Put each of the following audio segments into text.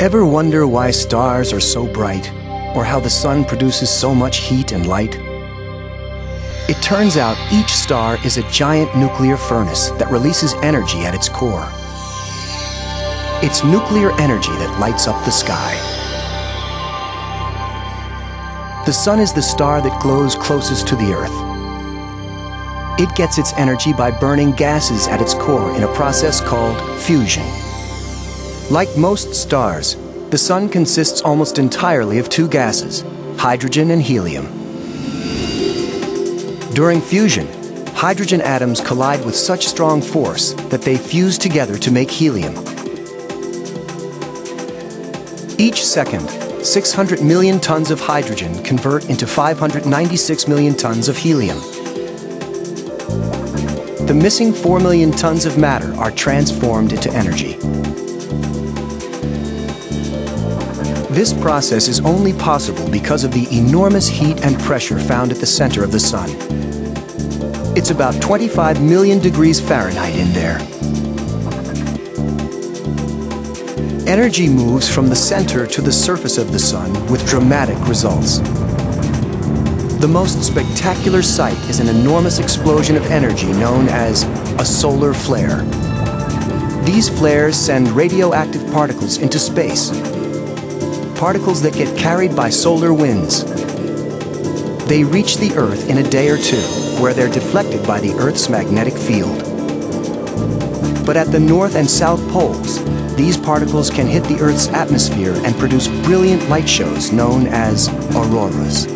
Ever wonder why stars are so bright, or how the sun produces so much heat and light? It turns out each star is a giant nuclear furnace that releases energy at its core. It's nuclear energy that lights up the sky. The sun is the star that glows closest to the Earth. It gets its energy by burning gases at its core in a process called fusion. Like most stars, the Sun consists almost entirely of two gases, hydrogen and helium. During fusion, hydrogen atoms collide with such strong force that they fuse together to make helium. Each second, 600 million tons of hydrogen convert into 596 million tons of helium. The missing 4 million tons of matter are transformed into energy. This process is only possible because of the enormous heat and pressure found at the center of the Sun. It's about 25 million degrees Fahrenheit in there. Energy moves from the center to the surface of the Sun with dramatic results. The most spectacular sight is an enormous explosion of energy known as a solar flare. These flares send radioactive particles into space particles that get carried by solar winds. They reach the Earth in a day or two, where they're deflected by the Earth's magnetic field. But at the North and South poles, these particles can hit the Earth's atmosphere and produce brilliant light shows known as auroras.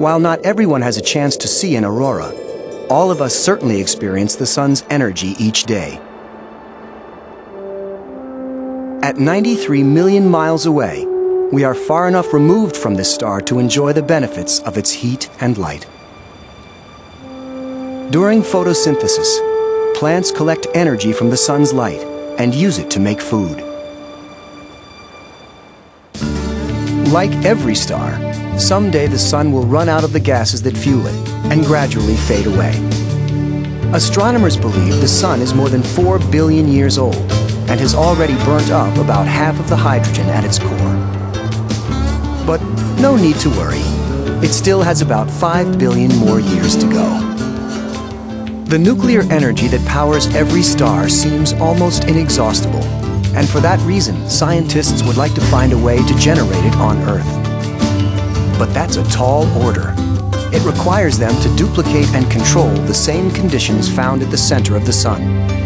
While not everyone has a chance to see an aurora, all of us certainly experience the sun's energy each day. At 93 million miles away, we are far enough removed from this star to enjoy the benefits of its heat and light. During photosynthesis, plants collect energy from the sun's light and use it to make food. Like every star, someday the sun will run out of the gases that fuel it and gradually fade away. Astronomers believe the sun is more than 4 billion years old and has already burnt up about half of the hydrogen at its core. But no need to worry. It still has about 5 billion more years to go. The nuclear energy that powers every star seems almost inexhaustible, and for that reason, scientists would like to find a way to generate it on Earth. But that's a tall order. It requires them to duplicate and control the same conditions found at the center of the Sun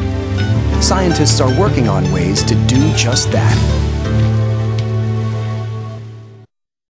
scientists are working on ways to do just that.